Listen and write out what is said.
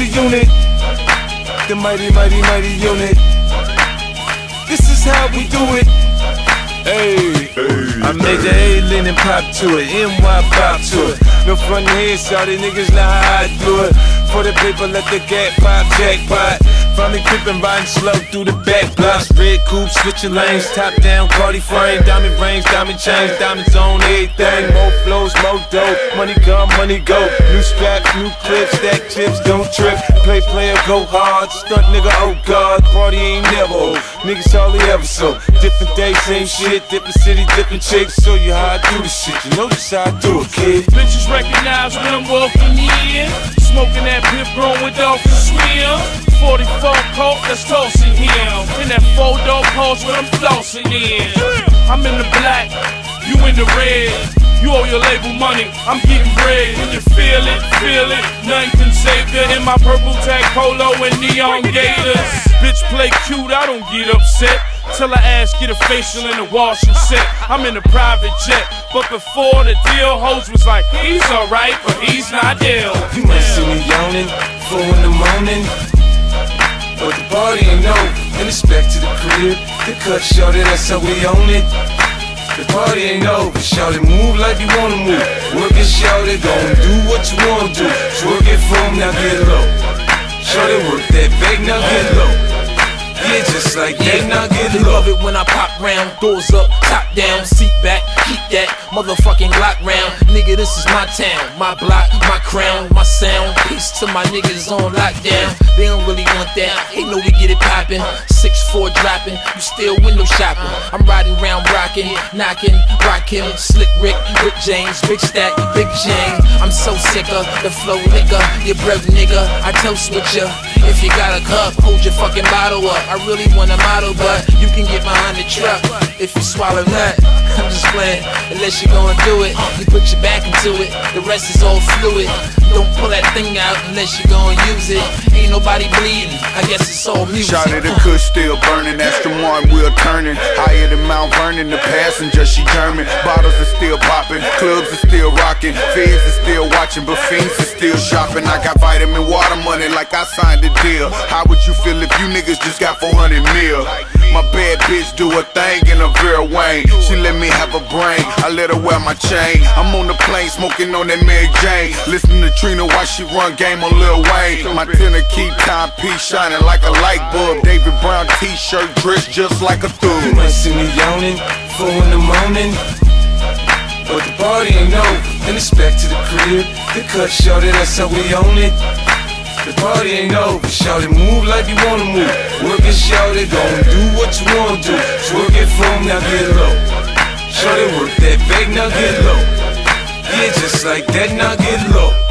the unit. The mighty, mighty, mighty unit. This is how we do it. Hey, hey I made the alien and pop to it, NY pop to it. No front head, shawty niggas know how I do it. For the paper, let the gat pop, jackpot. Me creeping, riding slow through the back blocks. Red coupe, switching lanes, top down, Cardi frame, diamond rings, diamond chains, diamonds on everything. More flows, more dope. Money come, money go. New straps, new clips, stack chips, don't trip. Play player, go hard. Stunt nigga, oh god, party ain't never old. Niggas hardly ever so. Different day, same shit. Different city, different chicks. Show you how I do the shit. You know this how I do it, kid. Bitches recognize when I'm walking in. Smoking that piff grown with dolphin swim. 44 Colt, let's toss it here. In that four door post when I'm flossing in. I'm in the black, you in the red. You owe your label money, I'm getting bread. When you feel it, feel it. Nothing can save you in my purple tag polo and neon gators. Bitch play cute, I don't get upset. Till I ask, get a facial and a wash and set. I'm in a private jet, but before the deal, hoes was like, he's alright, but he's not ill. You might see me yawning, four in the morning. But the party ain't over, and it's back to the crib. The cut shorty, that's how we own it. The party ain't over, shorty, move like you wanna move. Work it, shorty, gon' do what you wanna do. Twerk it for 'em, now get low. Shorty, work that back, now get low. Yeah, just like that, now get low. love it when I pop round, doors up, top down, seat back, keep that motherfucking Glock round. Nigga, this is my town, my block, my crown, my sound. Peace to my niggas on lockdown. They don't really want that, they know we get it poppin'. Six four dropping, you still window shopping. I'm riding round rockin', knocking, rockin', slick Rick, Rick James, big stack, big chain. I'm so sick of the flow nigga, you broke nigga. I toast with ya. If you got a cup, hold your fucking bottle up. I really want a model, but you can get behind the truck if you swallow nut. I'm just playing, unless you're gonna do it. You put your back into it, the rest is all fluid. Don't pull that thing out unless you're gonna use it. Ain't nobody bleeding, I guess it's all music. Shot of the kush still burning, Aston wheel turning. Higher than Mount Vernon, the passenger, she German. Bottles are still popping, clubs are still rocking. Feds are still watching, but fiends are still shopping. I got vitamin water money like I signed a deal. How would you feel if you niggas just got 400 mil? My bad bitch do a thing in a Vera Wang. She let me have a brain, I let her wear my chain. I'm on the plane smoking on that Mary Jane. Listen to Trina while she run game on Lil Wayne. My tenor keep timepiece shining like a light bulb. David Brown t-shirt dressed just like a thug. You might see me yawning, four in the morning. But the party ain't over, and it's back to the crib. The cut shorty, that's how we own it. The party ain't over, Shout it, move like you wanna move. Work it, shorty, gon' do what you wanna do. Twerk it for 'em, now get low. Shout it, work that back, now get low. Yeah, just like that, now get low.